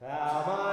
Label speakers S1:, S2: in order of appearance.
S1: Calma.